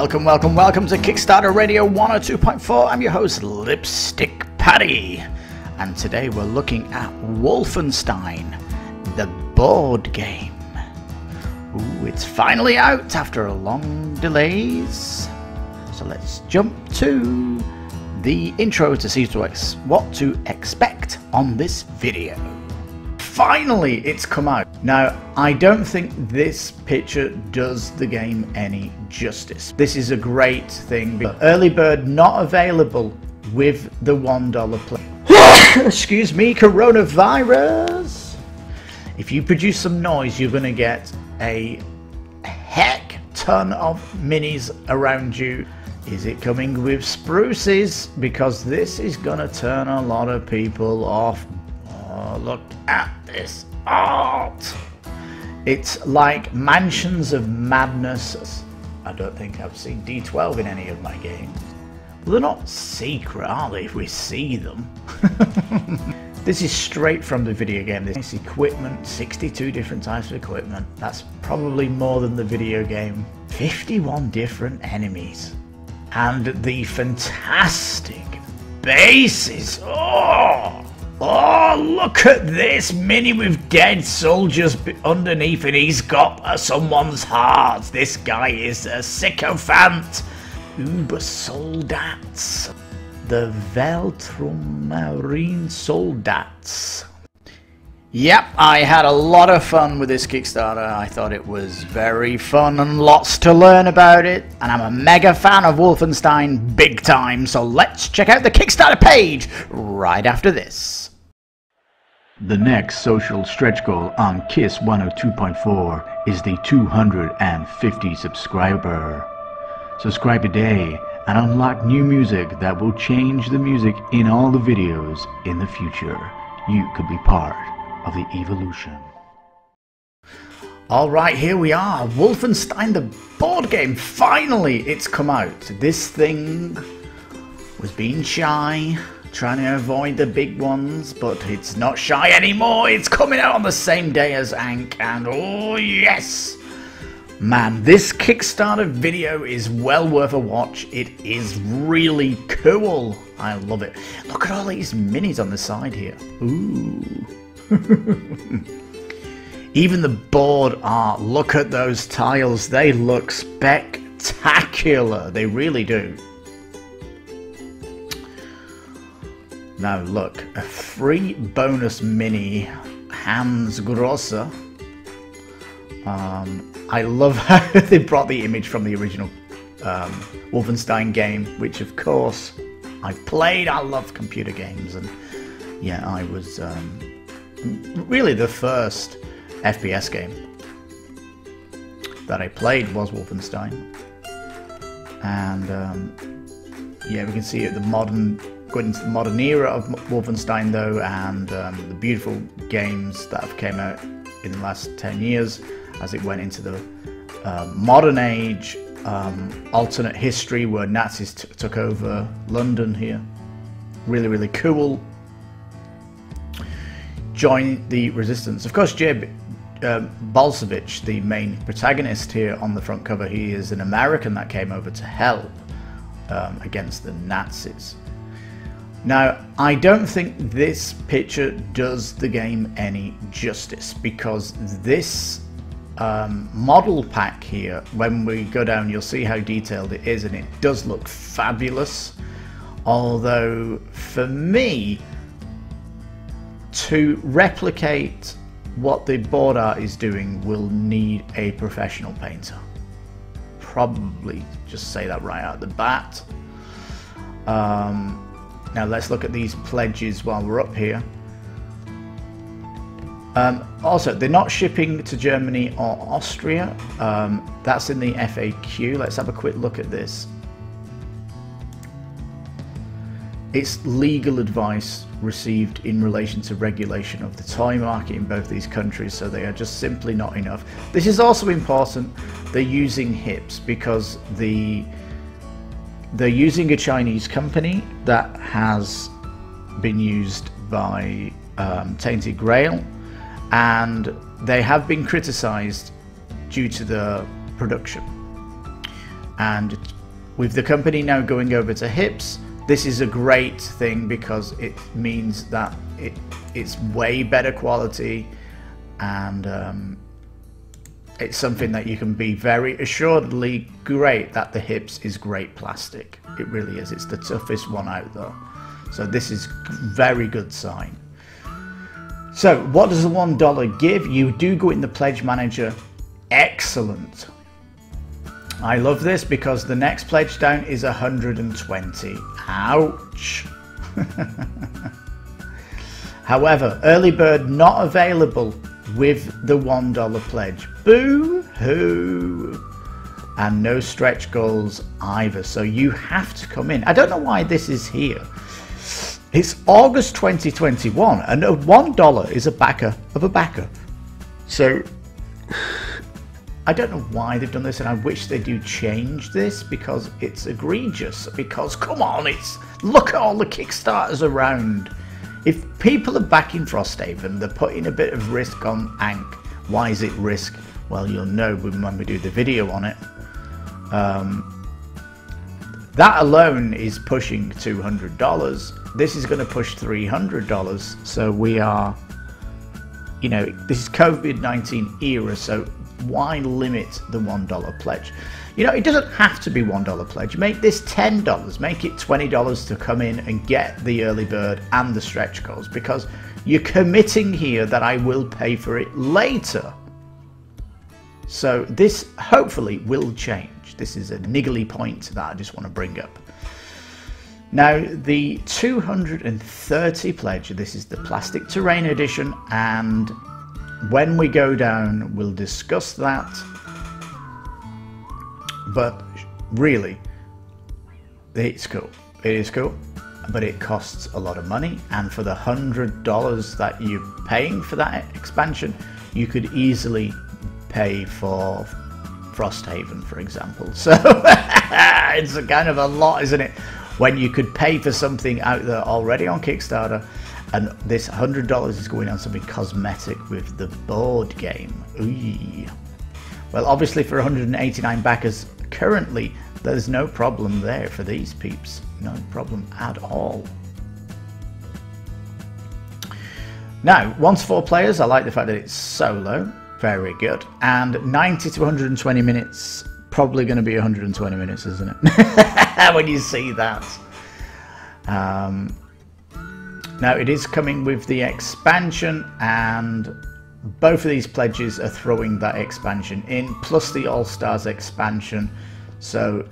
Welcome, welcome, welcome to Kickstarter Radio 102.4. I'm your host, Lipstick Paddy. And today we're looking at Wolfenstein, the board game. Ooh, it's finally out after a long delays. So let's jump to the intro to see what to expect on this video finally it's come out. Now, I don't think this picture does the game any justice. This is a great thing. Early bird not available with the $1 plan. Excuse me, coronavirus. If you produce some noise, you're going to get a heck ton of minis around you. Is it coming with sprues? Because this is going to turn a lot of people off Oh, look at this art! It's like Mansions of Madness. I don't think I've seen D12 in any of my games. Well, they're not secret, are they, if we see them? this is straight from the video game. This equipment, 62 different types of equipment. That's probably more than the video game. 51 different enemies. And the fantastic bases. Oh! Oh, look at this mini with dead soldiers underneath, and he's got uh, someone's heart. This guy is a sycophant. Uber Soldats. The Weltraummarine Soldats. Yep, I had a lot of fun with this Kickstarter. I thought it was very fun and lots to learn about it. And I'm a mega fan of Wolfenstein big time, so let's check out the Kickstarter page right after this. The next social stretch goal on KiS 102.4 is the 250 subscriber. Subscribe today and unlock new music that will change the music in all the videos in the future. You could be part of the evolution. Alright, here we are. Wolfenstein the board game. Finally, it's come out. This thing was being shy trying to avoid the big ones, but it's not shy anymore. It's coming out on the same day as Ankh, and oh yes! Man, this Kickstarter video is well worth a watch. It is really cool. I love it. Look at all these minis on the side here. Ooh. Even the board art, look at those tiles. They look spectacular. They really do. Now look, a free bonus mini Hans Grosser. Um, I love how they brought the image from the original um, Wolfenstein game, which of course I've played. I love computer games, and yeah, I was um, really the first FPS game that I played was Wolfenstein, and um, yeah, we can see the modern going into the modern era of Wolfenstein though, and um, the beautiful games that have came out in the last 10 years as it went into the uh, modern age, um, alternate history where Nazis took over London here. Really, really cool. Join the resistance. Of course, Jeb uh, Blazkowicz, the main protagonist here on the front cover, he is an American that came over to help um, against the Nazis. Now, I don't think this picture does the game any justice because this um, model pack here, when we go down, you'll see how detailed it is and it does look fabulous. Although, for me, to replicate what the board art is doing will need a professional painter. Probably just say that right out the bat. Um, now let's look at these pledges while we're up here. Um, also, they're not shipping to Germany or Austria. Um, that's in the FAQ. Let's have a quick look at this. It's legal advice received in relation to regulation of the toy market in both these countries, so they are just simply not enough. This is also important. They're using HIPS because the they're using a Chinese company that has been used by um, Tainted Grail, and they have been criticized due to the production. And with the company now going over to HIPS, this is a great thing because it means that it it's way better quality and um, it's something that you can be very assuredly great that the hips is great plastic. It really is. It's the toughest one out there so this is very good sign. So what does the one dollar give? You do go in the pledge manager. Excellent. I love this because the next pledge down is 120 ouch. However, early bird not available with the $1 pledge. Boo hoo! And no stretch goals either. So you have to come in. I don't know why this is here. It's August 2021 and a $1 is a backer of a backer. So I don't know why they've done this and I wish they do change this because it's egregious. Because come on, it's look at all the Kickstarters around if people are backing Frosthaven, they're putting a bit of risk on Ankh. Why is it risk? Well, you'll know when we do the video on it. Um, that alone is pushing $200. This is going to push $300. So we are, you know, this is COVID-19 era. So why limit the $1 pledge? You know, it doesn't have to be $1 pledge. Make this $10. Make it $20 to come in and get the early bird and the stretch goals because you're committing here that I will pay for it later. So this hopefully will change. This is a niggly point that I just want to bring up. Now, the 230 pledge, this is the plastic terrain edition, and when we go down, we'll discuss that but really, it's cool. It is cool, but it costs a lot of money. And for the hundred dollars that you're paying for that expansion, you could easily pay for Frosthaven, for example. So it's a kind of a lot, isn't it? When you could pay for something out there already on Kickstarter, and this hundred dollars is going on something cosmetic with the board game. Ooh. Well, obviously for 189 backers, currently there's no problem there for these peeps. No problem at all. Now, once four players, I like the fact that it's solo. Very good. And 90 to 120 minutes, probably going to be 120 minutes, isn't it? when you see that. Um, now, it is coming with the expansion and both of these pledges are throwing that expansion in, plus the All Stars expansion. So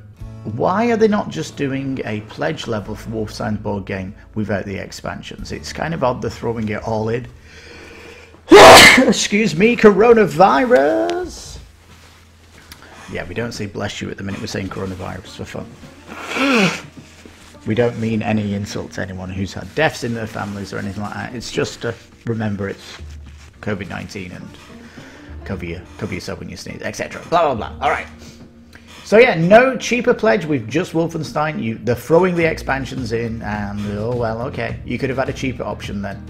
why are they not just doing a pledge level for Wolfenstein board game without the expansions? It's kind of odd they're throwing it all in. Excuse me, coronavirus. Yeah, we don't say bless you at the minute, we're saying coronavirus for fun. we don't mean any insult to anyone who's had deaths in their families or anything like that. It's just to remember it's COVID 19 and cover, your, cover yourself when you sneeze, etc. Blah, blah, blah. All right. So yeah, no cheaper pledge with just Wolfenstein. You, they're throwing the expansions in, and oh well, okay. You could have had a cheaper option then.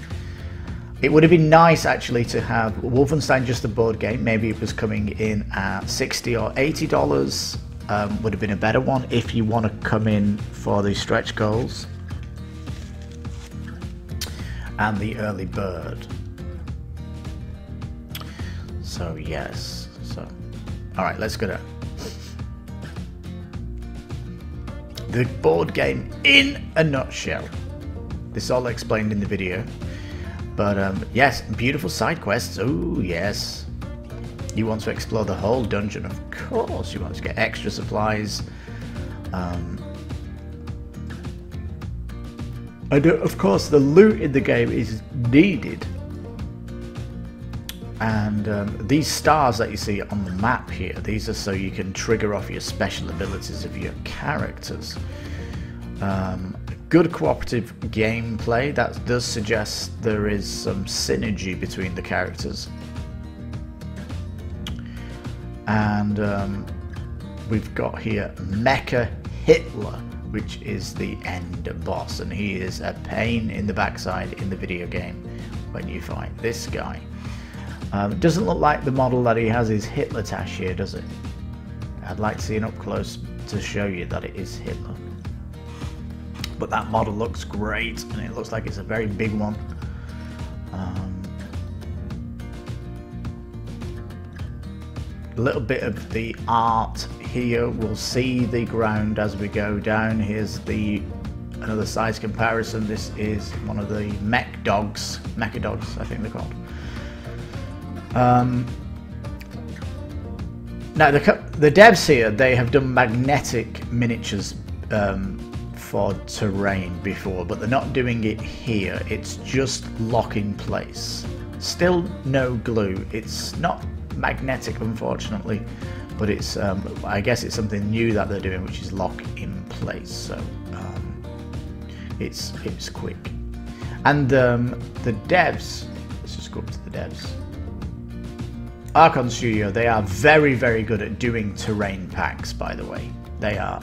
It would have been nice actually to have Wolfenstein just the board game. Maybe it was coming in at 60 or 80 dollars. Um, would have been a better one if you want to come in for the stretch goals and the early bird. So yes. So, all right, let's go down. The board game in a nutshell. This is all explained in the video. But um, yes, beautiful side quests. Oh yes. You want to explore the whole dungeon, of course. You want to get extra supplies. Um, and of course, the loot in the game is needed and um, these stars that you see on the map here, these are so you can trigger off your special abilities of your characters. Um, good cooperative gameplay, that does suggest there is some synergy between the characters. And um, we've got here Mecha Hitler, which is the end boss, and he is a pain in the backside in the video game when you fight this guy. Um, it doesn't look like the model that he has is Hitler Tash here, does it? I'd like to see an up close to show you that it is Hitler. But that model looks great, and it looks like it's a very big one. Um, a little bit of the art here. We'll see the ground as we go down. Here's the another size comparison. This is one of the mech dogs, mecha dogs, I think they're called. Um, now the the devs here they have done magnetic miniatures um, for terrain before, but they're not doing it here. It's just lock in place. Still no glue. It's not magnetic, unfortunately, but it's um, I guess it's something new that they're doing, which is lock in place. So um, it's it's quick. And um, the devs, let's just go up to the devs. Archon Studio, they are very, very good at doing terrain packs, by the way. They are,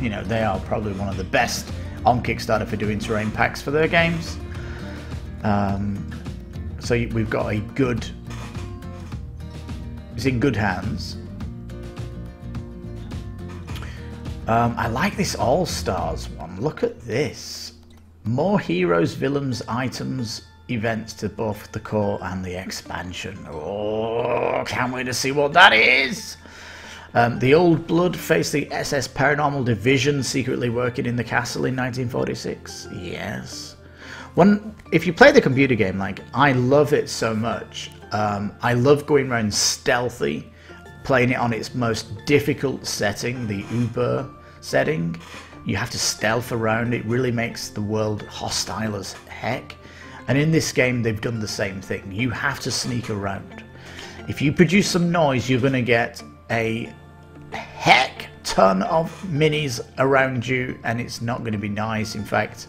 you know, they are probably one of the best on Kickstarter for doing terrain packs for their games. Um, so we've got a good, it's in good hands. Um, I like this All Stars one. Look at this. More heroes, villains, items, events to both the core and the expansion. Oh, can't wait to see what that is! Um, the Old Blood faced the SS Paranormal Division secretly working in the castle in 1946. Yes. When, if you play the computer game, like, I love it so much. Um, I love going around stealthy, playing it on its most difficult setting, the Uber setting. You have to stealth around, it really makes the world hostile as heck. And in this game, they've done the same thing. You have to sneak around. If you produce some noise, you're going to get a heck ton of minis around you, and it's not going to be nice. In fact,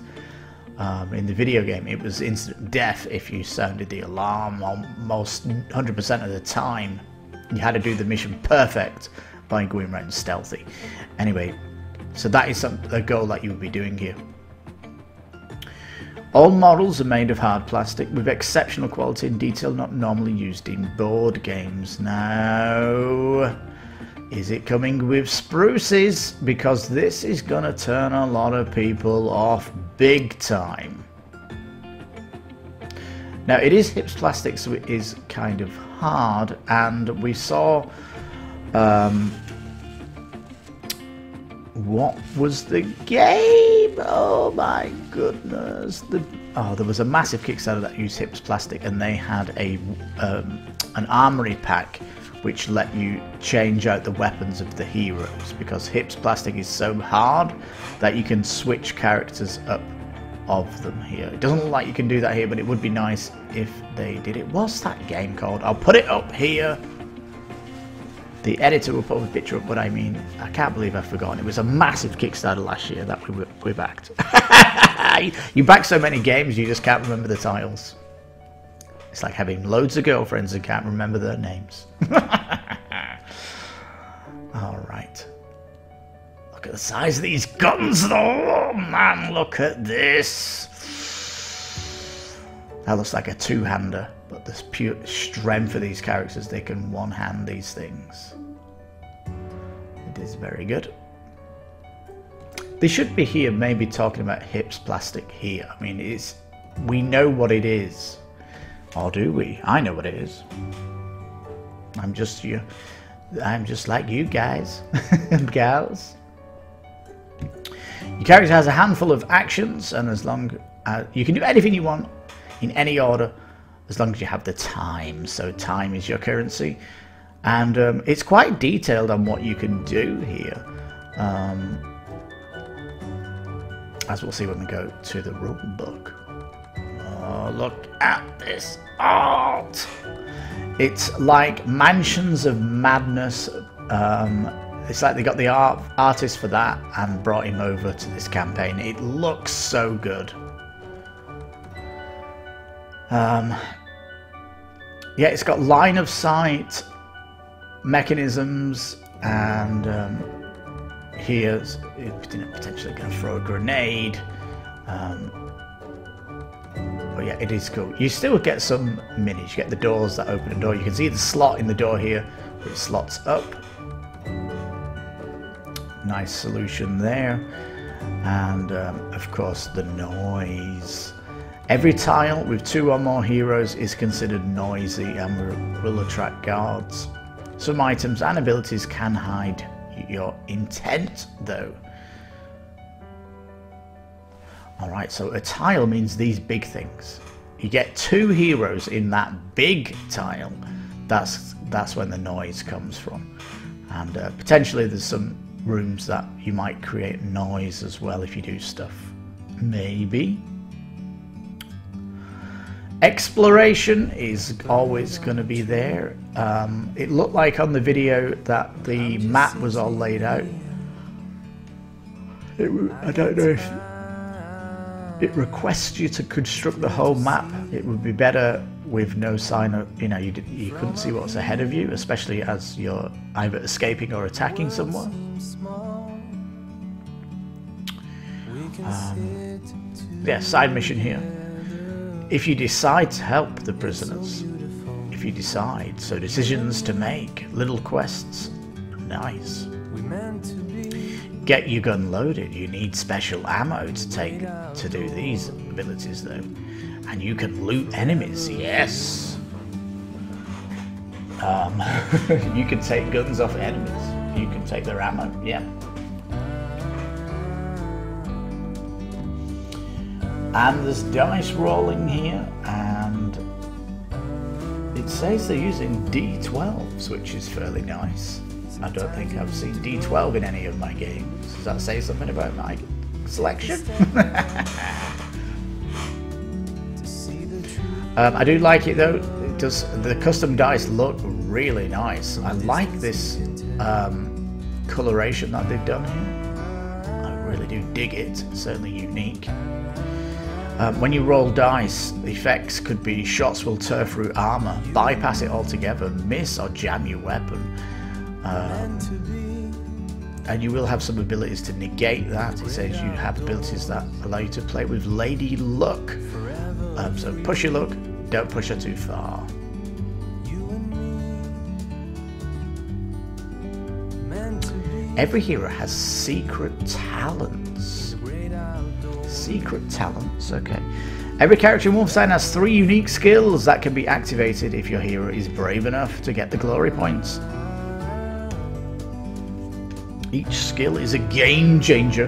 um, in the video game, it was instant death if you sounded the alarm almost 100% of the time. You had to do the mission perfect by going around stealthy. Anyway, so that is some, a goal that you would be doing here. All models are made of hard plastic with exceptional quality and detail not normally used in board games. Now, is it coming with sprues? Because this is going to turn a lot of people off big time. Now, it is HIPS plastic, so it is kind of hard, and we saw um, what was the game? Oh my goodness! The oh, there was a massive Kickstarter that used Hips Plastic, and they had a um, an armory pack which let you change out the weapons of the heroes because Hips Plastic is so hard that you can switch characters up of them here. It doesn't look like you can do that here, but it would be nice if they did it. What's that game called? I'll put it up here the editor will put a picture up, but I mean, I can't believe I've forgotten. It was a massive Kickstarter last year that we, we backed. you back so many games, you just can't remember the titles. It's like having loads of girlfriends and can't remember their names. Alright. Look at the size of these guns, though! Oh, man, look at this! That looks like a two-hander, but there's pure strength for these characters. They can one-hand these things. Is very good. They should be here maybe talking about hips plastic here. I mean, it's we know what it is. Or do we? I know what it is. I'm just you. I'm just like you guys and gals. Your character has a handful of actions, and as long as you can do anything you want in any order as long as you have the time. So time is your currency. And um, it's quite detailed on what you can do here. Um, as we'll see when we go to the rule book. Oh, look at this art! It's like Mansions of Madness. Um, it's like they got the art artist for that and brought him over to this campaign. It looks so good. Um, yeah, it's got line of sight mechanisms, and um, here's potentially going to throw a grenade. Um, but yeah, it is cool. You still get some minis. You get the doors that open the door. You can see the slot in the door here, which slots up. nice solution there. And um, of course, the noise. Every tile with two or more heroes is considered noisy and will attract guards. Some items and abilities can hide your intent though. Alright, so a tile means these big things. You get two heroes in that big tile. That's that's when the noise comes from. And uh, potentially there's some rooms that you might create noise as well if you do stuff. Maybe. Exploration is always going to be there. Um, it looked like on the video that the map was all laid out. It, I don't know if it requests you to construct the whole map. It would be better with no sign of, you know, you, did, you couldn't see what's ahead of you, especially as you're either escaping or attacking someone. Um, yeah, side mission here. If you decide to help the prisoners, if you decide, so decisions to make, little quests, nice. Get your gun loaded. You need special ammo to take to do these abilities though. And you can loot enemies, yes. Um, you can take guns off enemies. You can take their ammo, yeah. And there's dice rolling here, and it says they're using D12s, which is fairly nice. I don't think I've seen D12 in any of my games. Does that say something about my selection? um, I do like it though. It does the custom dice look really nice. I like this um, coloration that they've done here. I really do dig it. It's certainly unique. Um, when you roll dice, the effects could be shots will tear through armor, bypass it altogether, miss or jam your weapon. Um, and you will have some abilities to negate that. It says you have abilities that allow you to play with Lady Luck. Um, so push your luck, don't push her too far. Every hero has secret talents. Secret talents, okay. Every character in Wolfenstein has three unique skills that can be activated if your hero is brave enough to get the glory points. Each skill is a game changer,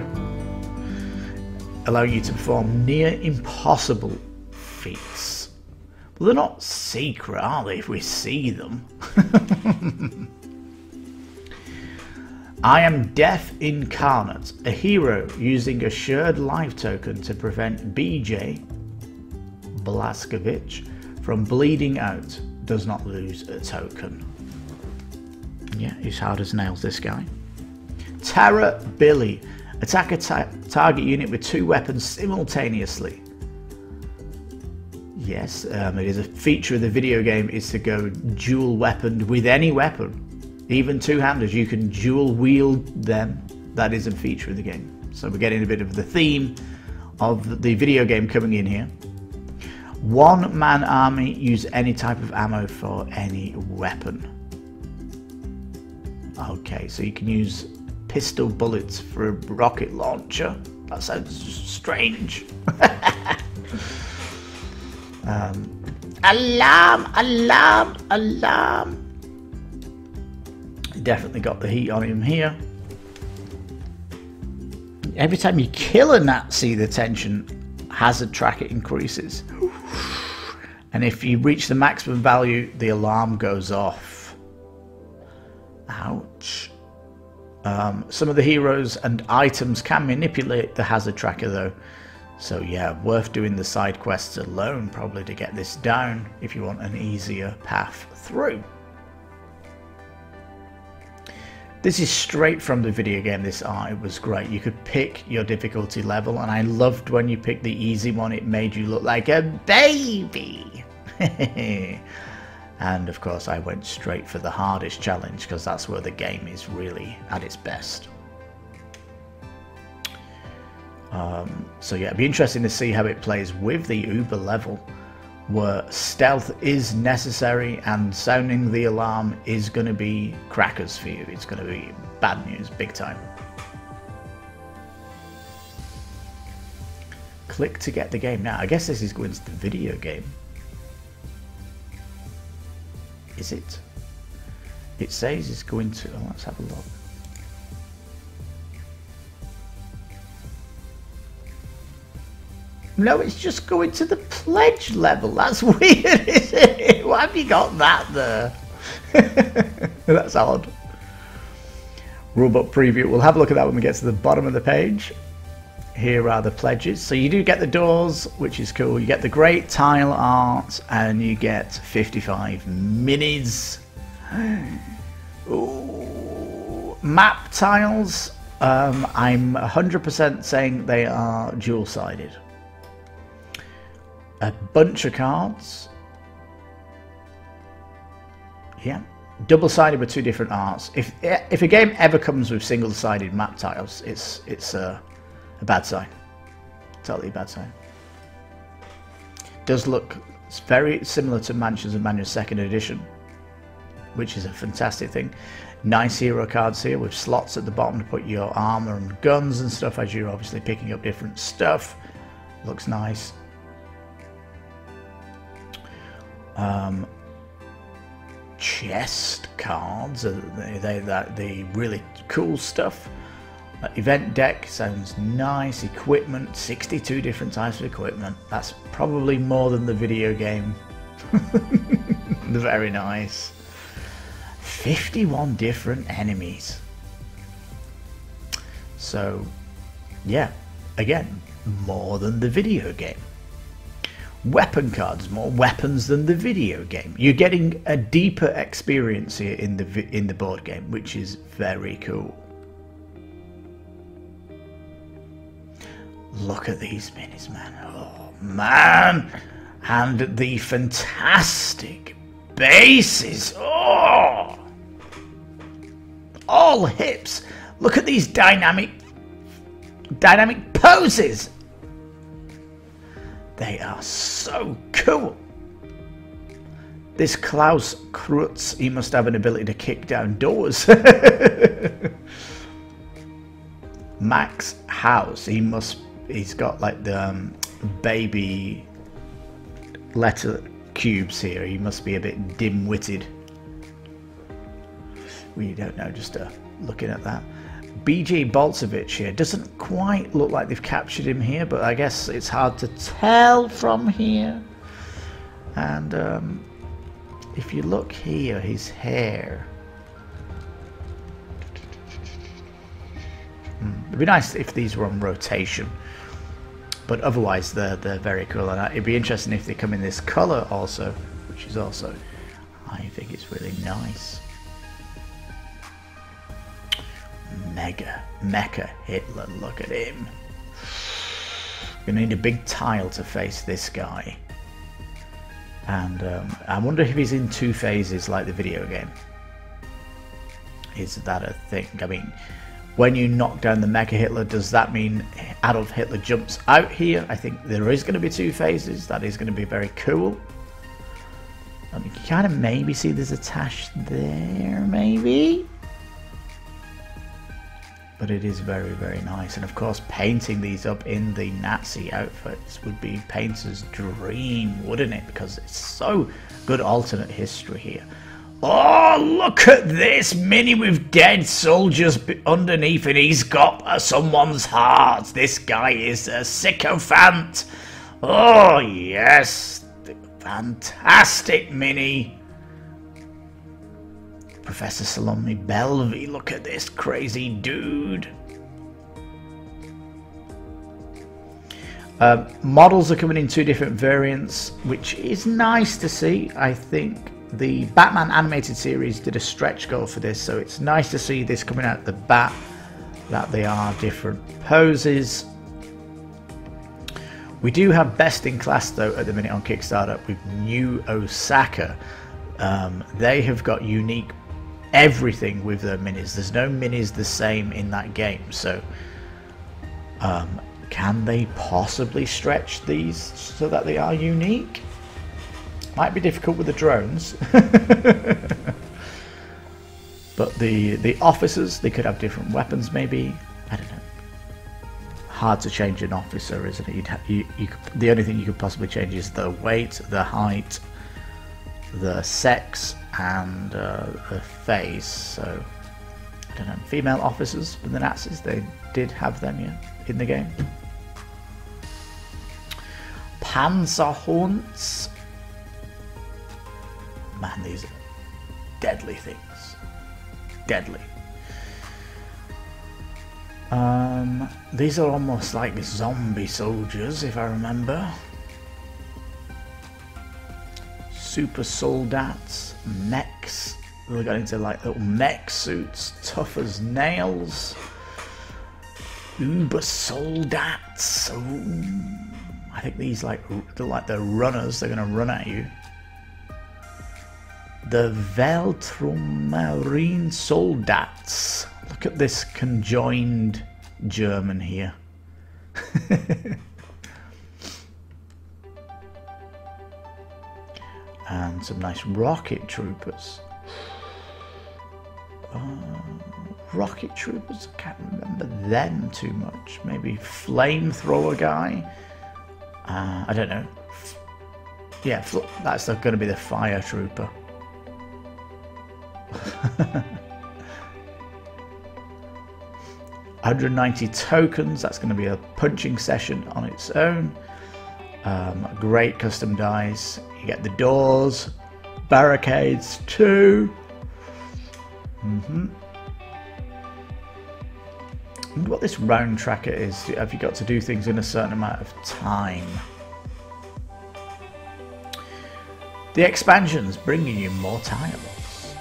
allowing you to perform near impossible feats. Well, they're not secret, are they, if we see them? I am Death Incarnate, a hero using a shared life token to prevent BJ Blazkowicz from bleeding out. Does not lose a token. Yeah, he's hard as nails, this guy. Terror Billy. Attack a ta target unit with two weapons simultaneously. Yes, um, it is a feature of the video game is to go dual weaponed with any weapon. Even two-handers, you can dual wield them. That is a feature of the game. So we're getting a bit of the theme of the video game coming in here. One man army, use any type of ammo for any weapon. Okay, so you can use pistol bullets for a rocket launcher. That sounds strange. um, alarm! Alarm! Alarm! Definitely got the heat on him here. Every time you kill a Nazi, the tension hazard tracker increases. And if you reach the maximum value, the alarm goes off. Ouch. Um, some of the heroes and items can manipulate the hazard tracker though. So yeah, worth doing the side quests alone probably to get this down if you want an easier path through. This is straight from the video game, this art, it was great. You could pick your difficulty level and I loved when you picked the easy one, it made you look like a baby. And of course I went straight for the hardest challenge because that's where the game is really at its best. Um, so yeah, it'd be interesting to see how it plays with the Uber level where stealth is necessary and sounding the alarm is going to be crackers for you. It's going to be bad news, big time. Click to get the game now. I guess this is going to the video game. Is it? It says it's going to. Oh, let's have a look. No, it's just going to the pledge level. That's weird, isn't it? Why have you got that there? That's odd. Rulebook preview. We'll have a look at that when we get to the bottom of the page. Here are the pledges. So you do get the doors, which is cool. You get the great tile art, and you get 55 minis. Ooh. Map tiles. Um, I'm 100% saying they are dual-sided a bunch of cards. Yeah, double-sided with two different arts. If if a game ever comes with single-sided map tiles, it's it's a, a bad sign. Totally a bad sign. Does look very similar to Mansions of Madness Second Edition, which is a fantastic thing. Nice hero cards here with slots at the bottom to put your armor and guns and stuff as you're obviously picking up different stuff. Looks nice. Um, chest cards, they, they that the really cool stuff. Uh, event deck sounds nice. Equipment, 62 different types of equipment. That's probably more than the video game. Very nice. 51 different enemies. So, yeah, again, more than the video game weapon cards, more weapons than the video game. You're getting a deeper experience here in the in the board game, which is very cool. Look at these minis, man. Oh man, and the fantastic bases. Oh, all hips. Look at these dynamic dynamic poses. They are so cool. This Klaus Kreutz, he must have an ability to kick down doors. Max Hass, he must, he's got like the um, baby letter cubes here. He must be a bit dim-witted. We don't know, just uh, looking at that. BJ Blazkowicz here. Doesn't quite look like they've captured him here, but I guess it's hard to tell from here. And um, if you look here, his hair. Hmm, it'd be nice if these were on rotation. But otherwise, they're, they're very cool. And it'd be interesting if they come in this color also, which is also, I think it's really nice. Mega, Mecha Hitler, look at him. Gonna need a big tile to face this guy. And um, I wonder if he's in two phases like the video game. Is that a thing? I mean, when you knock down the Mecha Hitler, does that mean Adolf Hitler jumps out here? I think there is going to be two phases. That is going to be very cool. I mean, you kind of maybe see there's a Tash there, maybe? But it is very very nice. And of course painting these up in the Nazi outfits would be painter's dream wouldn't it? Because it's so good alternate history here. Oh look at this mini with dead soldiers underneath and he's got uh, someone's heart. This guy is a sycophant. Oh yes. Fantastic mini Professor Salome Belvy, look at this crazy dude. Uh, models are coming in two different variants, which is nice to see. I think the Batman animated series did a stretch goal for this, so it's nice to see this coming out the bat, that they are different poses. We do have best in class though at the minute on Kickstarter with New Osaka. Um, they have got unique everything with their minis. There's no minis the same in that game. So, um, can they possibly stretch these so that they are unique? Might be difficult with the drones. but the the officers, they could have different weapons maybe. I don't know. hard to change an officer, isn't it? You, you the only thing you could possibly change is the weight, the height, the sex, and uh, face. So, I don't know. Female officers for the Nazis, they did have them, yeah, in the game. Panzerhunds. Man, these are deadly things. Deadly. Um, these are almost like zombie soldiers, if I remember. Super soldats, mechs. We got into like little mech suits, tough as nails. Uber soldats. Ooh. I think these like they're like the runners. They're gonna run at you. The Weltraummarine Soldats. Look at this conjoined German here. and some nice rocket troopers. Uh, rocket troopers, I can't remember them too much. Maybe flamethrower guy. Uh, I don't know. Yeah, that's going to be the fire trooper. 190 tokens, that's going to be a punching session on its own. Um, great custom dice. You get the doors, barricades too. Mm-hmm. what this round tracker is. Have you got to do things in a certain amount of time? The expansions bringing you more tiles,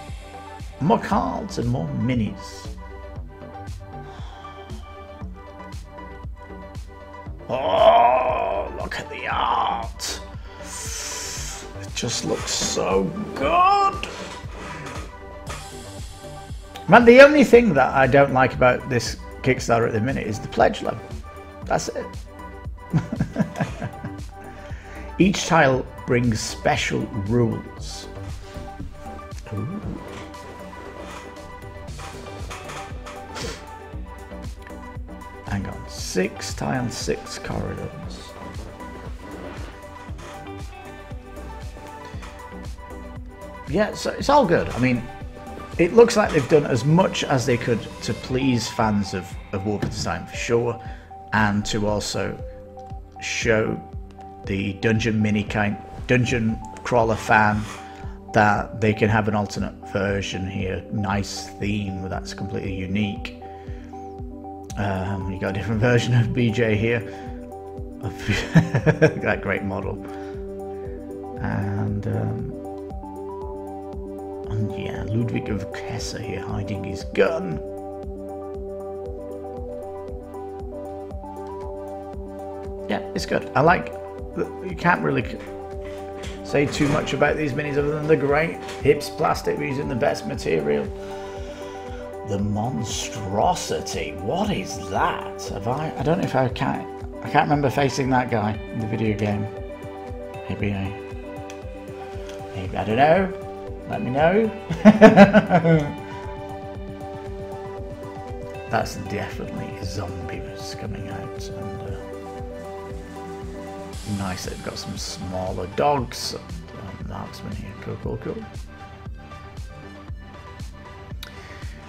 more cards, and more minis. Oh, just looks so good. Man, the only thing that I don't like about this Kickstarter at the minute is the pledge level. That's it. Each tile brings special rules. Ooh. Hang on, six tiles, six corridors. Yeah, so it's all good. I mean, it looks like they've done as much as they could to please fans of, of Wolfenstein for sure, and to also show the dungeon mini kind dungeon crawler fan that they can have an alternate version here. Nice theme that's completely unique. Um, you got a different version of BJ here. that great model. And, um, and yeah, Ludwig of Kessa here hiding his gun. Yeah, it's good. I like. You can't really say too much about these minis other than they're great. Hips plastic, using the best material. The monstrosity. What is that? Have I? I don't know if I can't. I can't remember facing that guy in the video game. Maybe I. Maybe I don't know. Let me know. That's definitely zombies coming out, and uh, nice. They've got some smaller dogs. Marksman here. Cool, cool, cool.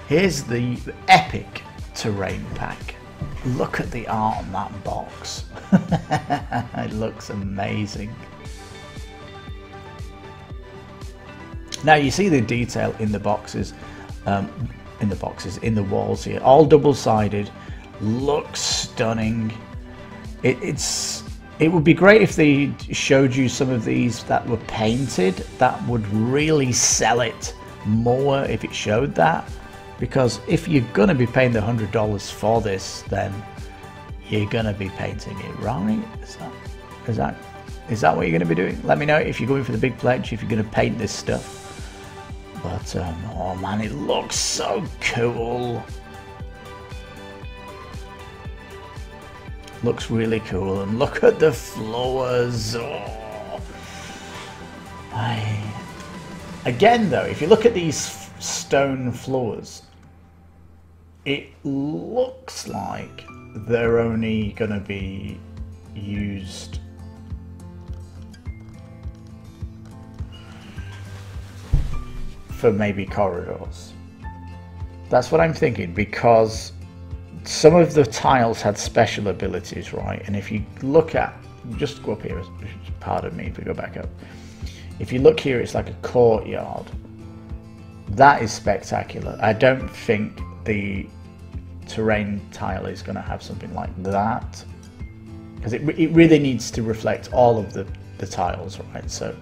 Here's the epic terrain pack. Look at the art on that box. it looks amazing. Now you see the detail in the boxes, um, in the boxes, in the walls here, all double-sided, looks stunning. It, it's it would be great if they showed you some of these that were painted. That would really sell it more if it showed that because if you're going to be paying the hundred dollars for this then you're going to be painting it right is that is that is that what you're going to be doing let me know if you're going for the big pledge if you're to paint this stuff but um, oh man it looks so cool looks really cool and look at the floors oh. I... again though if you look at these stone floors it looks like they're only going to be used for maybe corridors. That's what I'm thinking because some of the tiles had special abilities, right? And if you look at, just go up here, pardon me if we go back up. If you look here, it's like a courtyard. That is spectacular. I don't think the terrain tile is going to have something like that because it, it really needs to reflect all of the, the tiles, right? So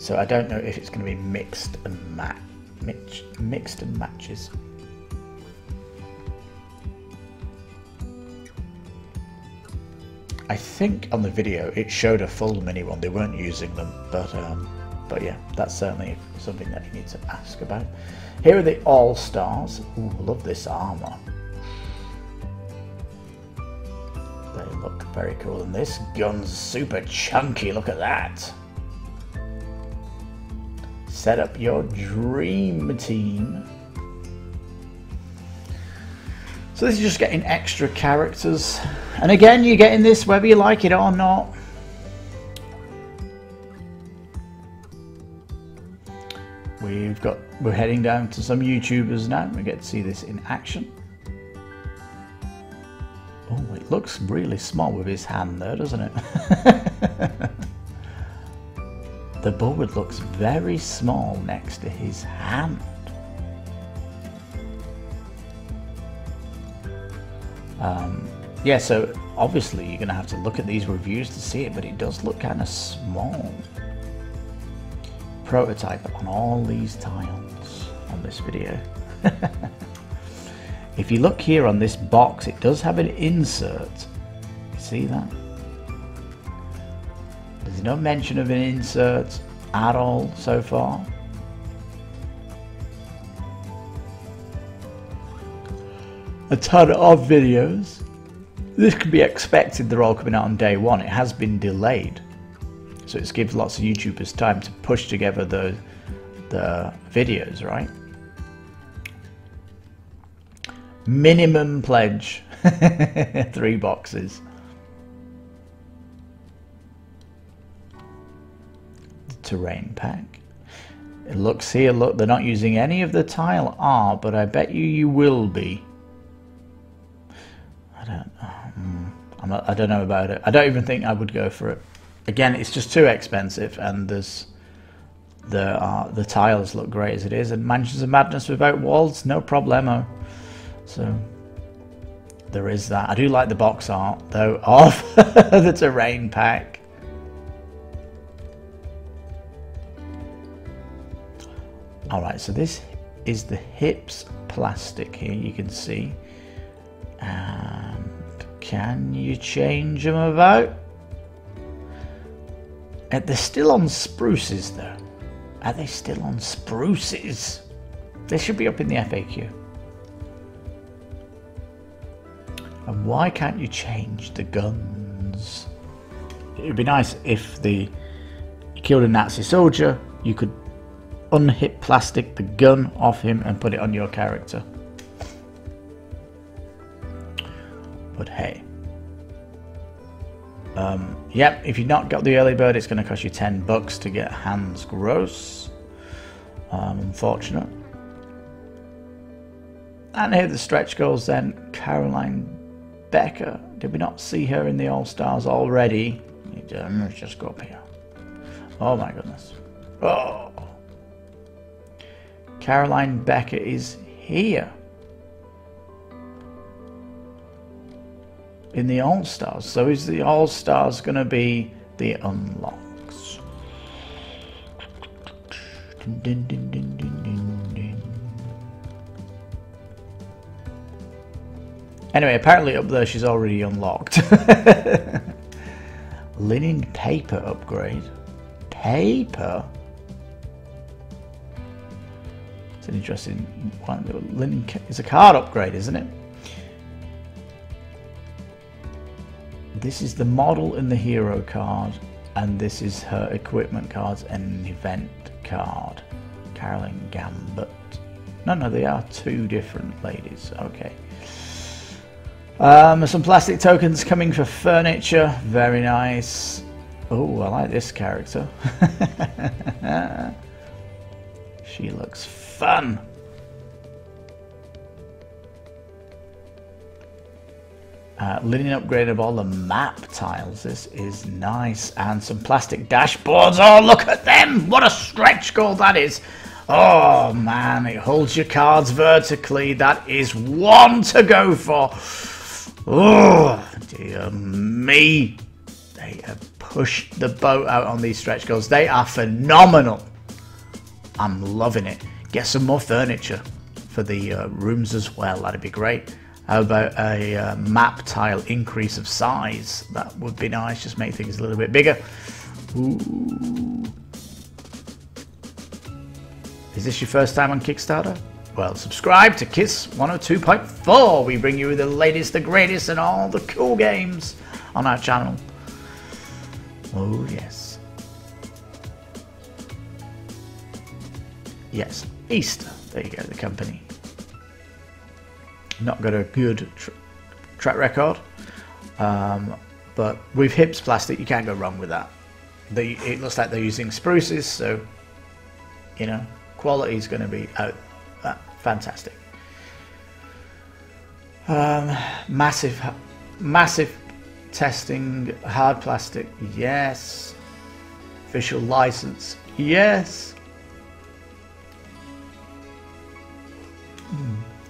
so I don't know if it's going to be mixed and mat, mixed, mixed and matches. I think on the video it showed a full mini one. They weren't using them, but um, but yeah, that's certainly something that you need to ask about. Here are the All Stars. Ooh, love this armor. They look very cool, and this gun's super chunky. Look at that set up your dream team. So this is just getting extra characters. And again, you're getting this whether you like it or not. We've got, we're heading down to some YouTubers now. We get to see this in action. Oh, it looks really small with his hand there, doesn't it? Board looks very small next to his hand. Um, yeah, so obviously you're going to have to look at these reviews to see it, but it does look kind of small. Prototype on all these tiles on this video. if you look here on this box, it does have an insert. You see that? There's no mention of an insert at all so far. A ton of videos. This could be expected, they're all coming out on day one. It has been delayed. So it gives lots of YouTubers time to push together the, the videos, right? Minimum pledge, three boxes. Terrain pack. It looks here, look, they're not using any of the tile art, but I bet you you will be. I don't, um, I'm not, I don't know about it. I don't even think I would go for it. Again, it's just too expensive, and there's the uh, the tiles look great as it is, and Mansions of Madness without walls, no problemo. So there is that. I do like the box art though of the terrain pack. All right so this is the HIPS plastic here you can see. And can you change them about? They're still on sprues though? Are they still on sprues? They should be up in the FAQ and why can't you change the guns? It would be nice if the you killed a Nazi soldier you could unhip plastic the gun off him and put it on your character. But hey. Um, yep, if you've not got the early bird, it's going to cost you 10 bucks to get Hans Gross. Um, unfortunate. And here the stretch goes then. Caroline Becker. Did we not see her in the All Stars already? Let's just go up here. Oh my goodness. Oh. Caroline Becker is here. In the All Stars. So is the All Stars going to be the unlocks? Dun, dun, dun, anyway, apparently up there she's already unlocked. Linen paper upgrade. Paper? Interesting one. It's a card upgrade, isn't it? This is the model in the hero card, and this is her equipment cards and an event card. Carolyn Gambit. No, no, they are two different ladies. Okay. Um, some plastic tokens coming for furniture. Very nice. Oh, I like this character. she looks fun. Uh, linen upgrade of all the map tiles. This is nice. And some plastic dashboards. Oh, look at them. What a stretch goal that is. Oh, man. It holds your cards vertically. That is one to go for. Oh, dear me. They have pushed the boat out on these stretch goals. They are phenomenal. I'm loving it. Get some more furniture for the uh, rooms as well. That'd be great. How about a uh, map tile increase of size? That would be nice. Just make things a little bit bigger. Ooh. Is this your first time on Kickstarter? Well, subscribe to KiS 102.4. We bring you the latest, the greatest, and all the cool games on our channel. Oh, yes. Yes, Easter. There you go, the company not got a good tr track record. Um, but with HIPS plastic, you can't go wrong with that. They, it looks like they're using sprues, so you know quality is going to be out, uh, fantastic. Um, massive, massive testing, hard plastic, yes. Official license, yes. Here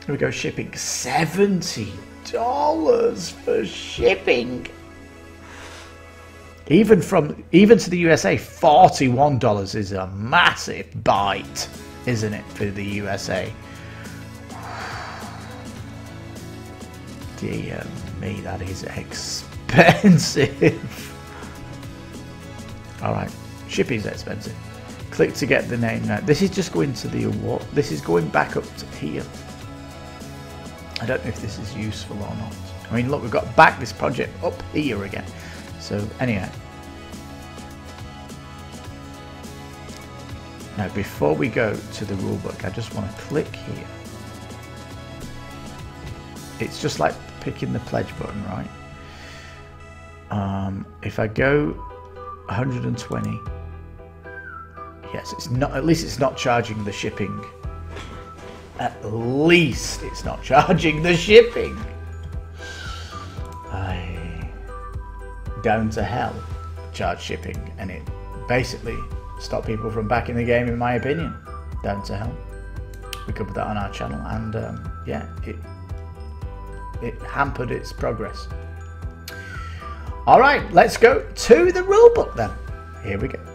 we go, shipping. $70 for shipping. Even from even to the USA, $41 is a massive bite, isn't it, for the USA? Dear me, that is expensive. Alright, shipping's expensive. Click to get the name now. This is just going to the award. This is going back up to here. I don't know if this is useful or not. I mean, look, we've got back this project up here again. So, anyhow. Now, before we go to the rulebook, I just want to click here. It's just like picking the pledge button, right? Um, if I go 120, yes, it's not. At least it's not charging the shipping at least it's not charging the shipping. I down to hell charge shipping and it basically stopped people from backing the game in my opinion. Down to hell. We covered that on our channel and um, yeah, it it hampered its progress. Alright, let's go to the rulebook then. Here we go.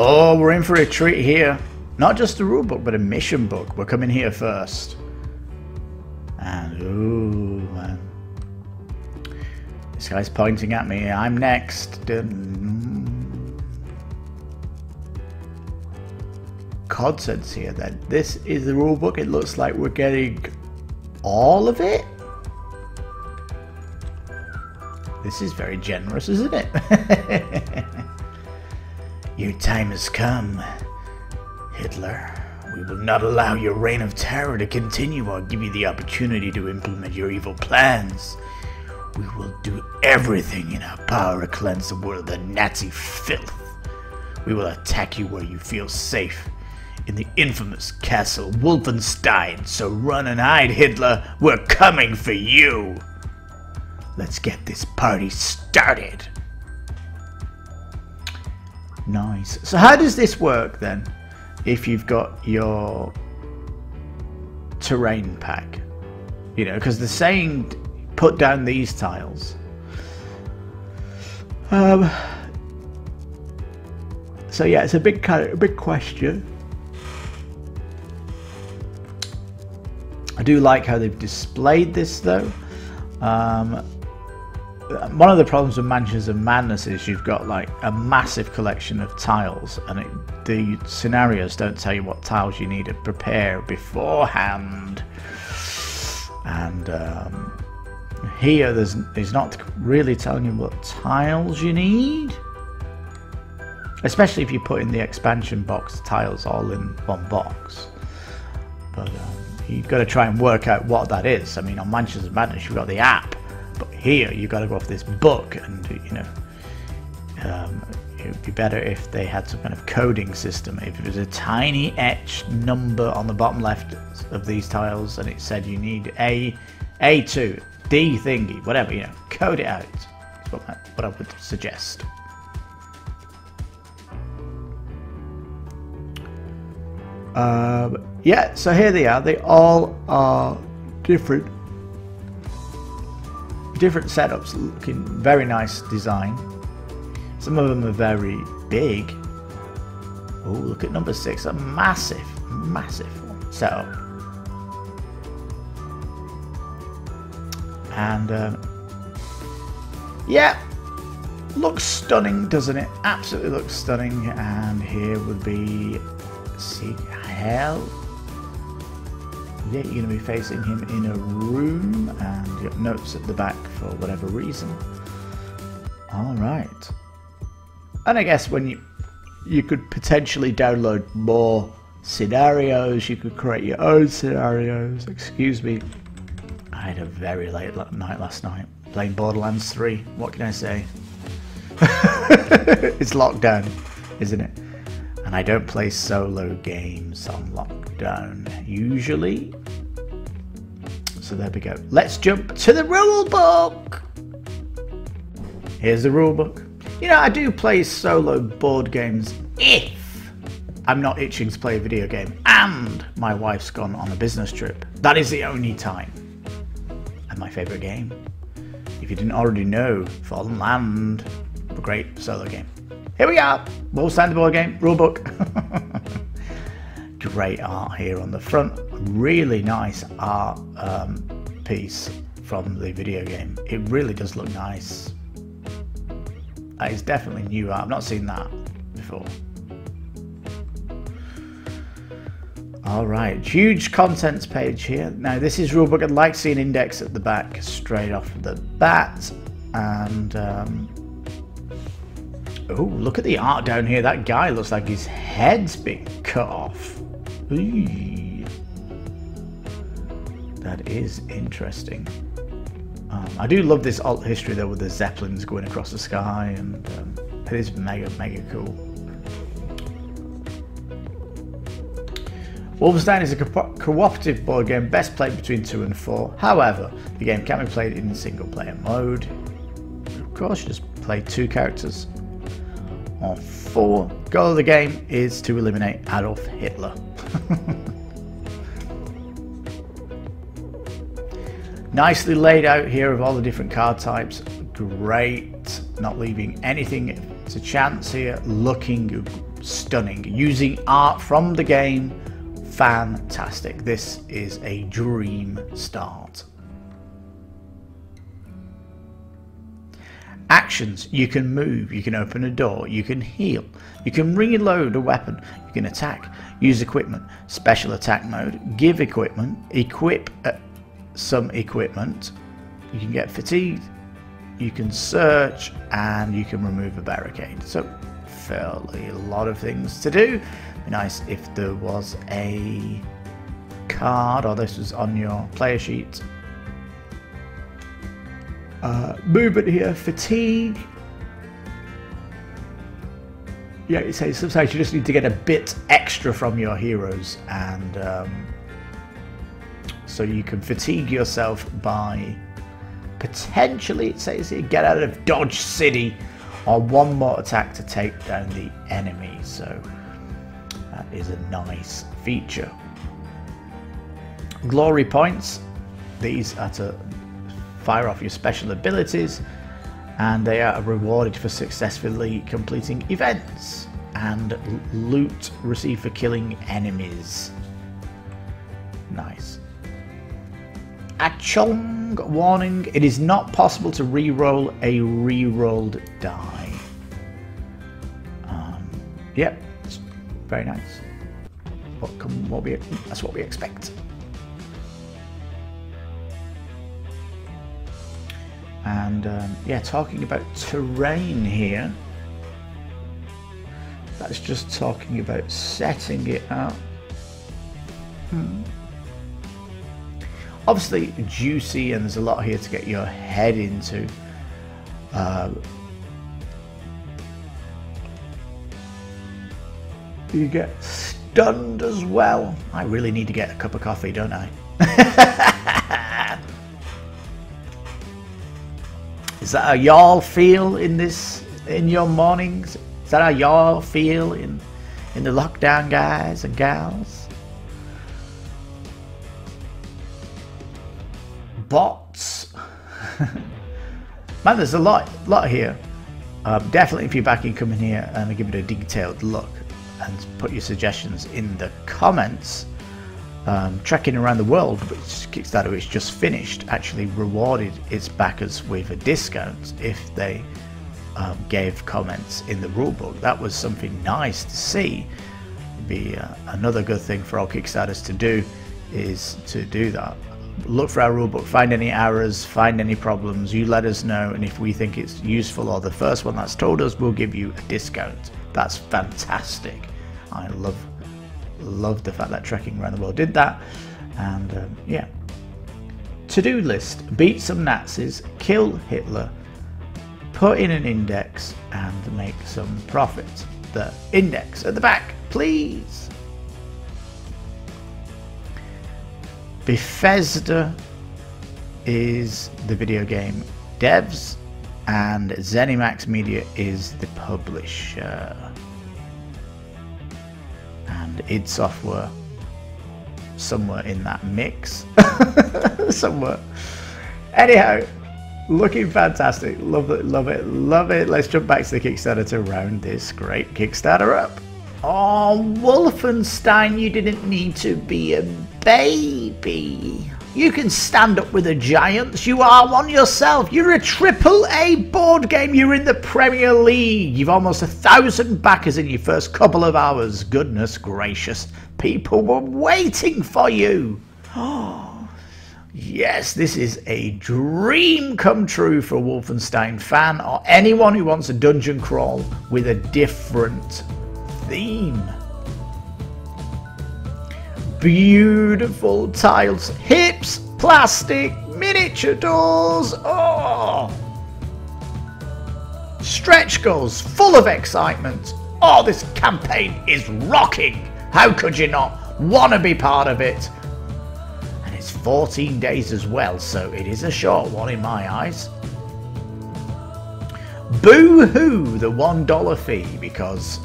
Oh, we're in for a treat here. Not just a rule book, but a mission book. We're coming here first. And, ooh, man. This guy's pointing at me. I'm next. Cod here that this is the rule book. It looks like we're getting all of it. This is very generous, isn't it? Your time has come. Hitler, we will not allow your reign of terror to continue or give you the opportunity to implement your evil plans. We will do everything in our power to cleanse the world of the Nazi filth. We will attack you where you feel safe, in the infamous castle Wolfenstein, so run and hide, Hitler. We're coming for you. Let's get this party started. Nice. So how does this work then? if you've got your terrain pack. You know, because the saying put down these tiles. Um, so yeah, it's a big kind of, a big question. I do like how they've displayed this though. Um, one of the problems with Mansions of Madness is you've got like a massive collection of tiles, and it, the scenarios don't tell you what tiles you need to prepare beforehand. And um, here, there's it's not really telling you what tiles you need, especially if you put in the expansion box tiles all in one box. but um, you've got to try and work out what that is. I mean, on Mansions of Madness, you've got the app, but here you've got to go off this book, and you know, um, it would be better if they had some kind of coding system. If it was a tiny etched number on the bottom left of these tiles, and it said you need a A2, D thingy, whatever, you know, code it out. That's what I, what I would suggest. Um, yeah, so here they are. They all are different, different setups, looking very nice design. Some of them are very big. Oh, look at number six, a massive, massive setup. And um, yeah, looks stunning, doesn't it? Absolutely looks stunning. And here would be see hell. Yeah, you're going to be facing him in a room, and you got notes at the back for whatever reason. All right. And I guess when you you could potentially download more scenarios, you could create your own scenarios. Excuse me. I had a very late night last night playing Borderlands 3. What can I say? it's lockdown, isn't it? And I don't play solo games on lockdown usually. So there we go. Let's jump to the rule book. Here's the rule book. You know, I do play solo board games if I'm not itching to play a video game and my wife's gone on a business trip. That is the only time. And my favourite game. If you didn't already know, Fallen Land, a great solo game. Here we are, Wolfenstein the board game, rulebook. Great art here on the front. Really nice art um, piece from the video game. It really does look nice. That is definitely new art. I've not seen that before. Alright, huge contents page here. Now this is rulebook. I'd like to see an index at the back straight off the bat. And um, Oh, look at the art down here. That guy looks like his head's been cut off. Ooh. That is interesting. Um, I do love this alt history though with the zeppelins going across the sky and um, it is mega, mega cool. Wolfenstein is a co cooperative board game best played between 2 and 4. However, the game can be played in single player mode. Of course, you just play two characters or four. Goal of the game is to eliminate Adolf Hitler. Nicely laid out here of all the different card types. Great. Not leaving anything to chance here. Looking stunning. Using art from the game. Fantastic. This is a dream start. Actions, you can move, you can open a door, you can heal, you can reload a weapon, you can attack, use equipment, special attack mode, give equipment, equip uh, some equipment, you can get fatigued, you can search, and you can remove a barricade. So, fairly a lot of things to do. Be nice if there was a card, or this was on your player sheet, uh, movement here, fatigue. Yeah, it says sometimes you just need to get a bit extra from your heroes, and um, so you can fatigue yourself by potentially, it says here, get out of Dodge City, or one more attack to take down the enemy. So that is a nice feature. Glory points. These are to fire off your special abilities and they are rewarded for successfully completing events and loot received for killing enemies. Nice. A Chong warning, it is not possible to re-roll a re-rolled die. Um, yep, very nice. What, come, what we, that's what we expect. And um, yeah, talking about terrain here, that's just talking about setting it up. Hmm. obviously juicy and there's a lot here to get your head into. Uh, you get stunned as well. I really need to get a cup of coffee, don't I? Is that how y'all feel in this in your mornings? Is that how y'all feel in in the lockdown, guys and gals? Bots. Man, there's a lot, lot here. Um, definitely, if you're back in, come in here and give it a detailed look and put your suggestions in the comments. Um, Trekking Around the World, which Kickstarter which just finished, actually rewarded its backers with a discount if they um, gave comments in the rulebook. That was something nice to see. Be uh, another good thing for all Kickstarters to do is to do that. Look for our rulebook, find any errors, find any problems, you let us know, and if we think it's useful or the first one that's told us, we'll give you a discount. That's fantastic. I love love the fact that Trekking Around the World did that. And um, yeah. To-do list, beat some Nazis, kill Hitler, put in an index and make some profit. The index at the back, please. Bethesda is the video game devs and ZeniMax Media is the publisher and id Software somewhere in that mix. Somewhere. Anyhow looking fantastic. Love it love it love it. Let's jump back to the kickstarter to round this great kickstarter up. Oh wolfenstein you didn't need to be a baby you can stand up with the giants. You are one yourself. You're a triple A board game. You're in the Premier League. You've almost a thousand backers in your first couple of hours. Goodness gracious. People were waiting for you. Oh, yes, this is a dream come true for a Wolfenstein fan or anyone who wants a dungeon crawl with a different theme beautiful tiles, hips, plastic, miniature dolls! Oh! Stretch goals full of excitement. Oh, this campaign is rocking. How could you not want to be part of it? And it's 14 days as well, so it is a short one in my eyes. Boo hoo the $1 fee because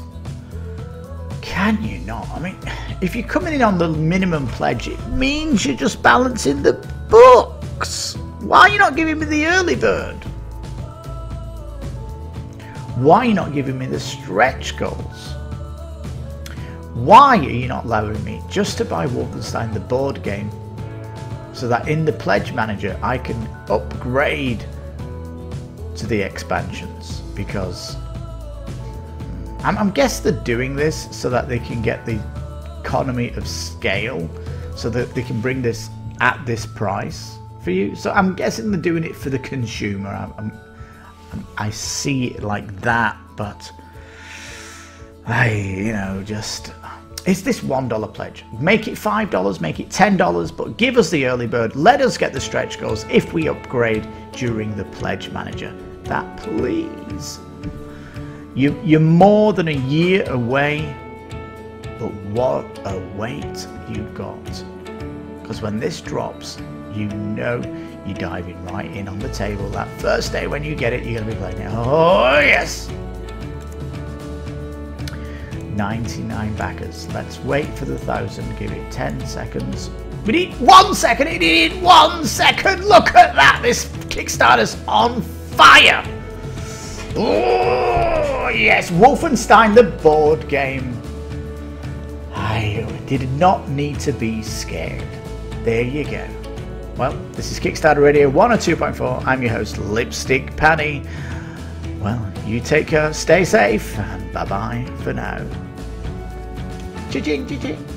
can you not? I mean, if you're coming in on the minimum pledge, it means you're just balancing the books. Why are you not giving me the early bird? Why are you not giving me the stretch goals? Why are you not allowing me just to buy Wolfenstein the board game so that in the pledge manager I can upgrade to the expansions because I'm, I'm guess they're doing this so that they can get the economy of scale so that they can bring this at this price for you. So I'm guessing they're doing it for the consumer. I'm, I'm, i see it like that, but I, you know, just it's this one dollar pledge. Make it five dollars, make it ten dollars, but give us the early bird. Let us get the stretch goals if we upgrade during the pledge manager. That please. You, you're more than a year away, but what a wait you've got. Because when this drops, you know you're diving right in on the table. That first day when you get it, you're going to be playing it. Oh, yes! 99 backers. Let's wait for the thousand. Give it 10 seconds. We need one second. It needed one second. Look at that. This Kickstarter's on fire. Oh! Oh, yes, Wolfenstein the board game. I did not need to be scared. There you go. Well, this is Kickstarter Radio 102.4. I'm your host, Lipstick Paddy. Well, you take care, stay safe, and bye bye for now. Ching, ching, ching.